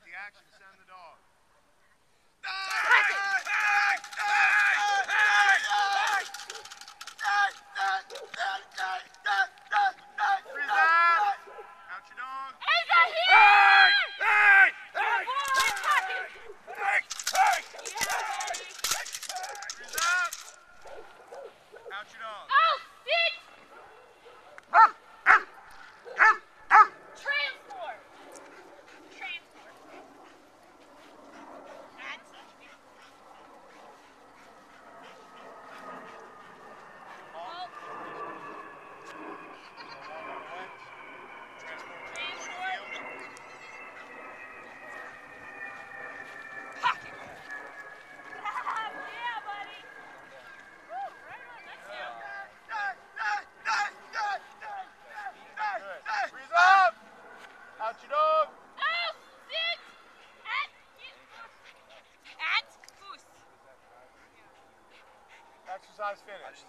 Start the action. Send the dog. Out your dog. Oh, sit exercise finished.